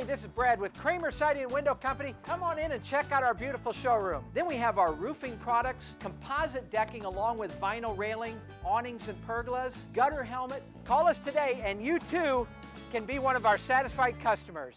Hey, this is Brad with Cramer Siding and Window Company. Come on in and check out our beautiful showroom. Then we have our roofing products, composite decking along with vinyl railing, awnings and pergolas, gutter helmet. Call us today and you too can be one of our satisfied customers.